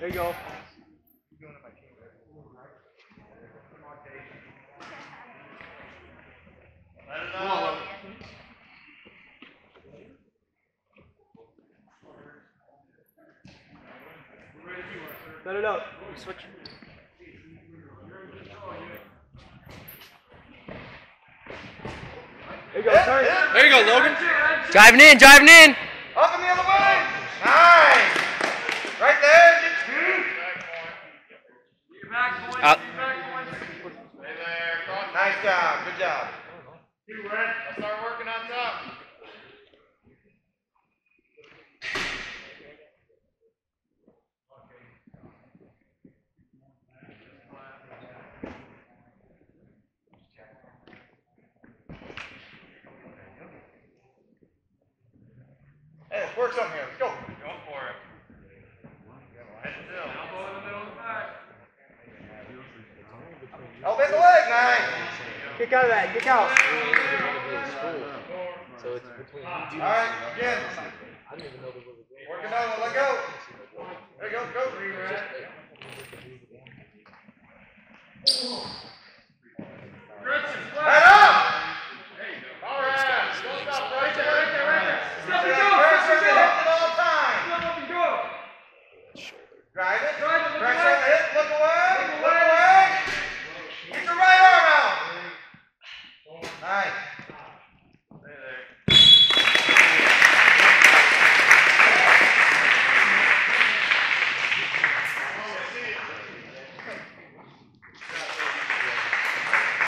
There you go. Come on, Logan. Set it up. Switch. There you go. Turn. There you go, Logan. Driving in, driving in. Up and the other way. Nice. Right there. Get Out. Nice job. Good job. Let's start working on top. Hey, let's work something here. Let's go. Don't bend the leg, man. Kick out of that. Kick out. So it's between. All right, again. I didn't even know there was a game. Working on it. Let go. There you go. Go. Gretchen, up. All right. Right there. Right there. Right there. Go. Drive it. Drive. Nine.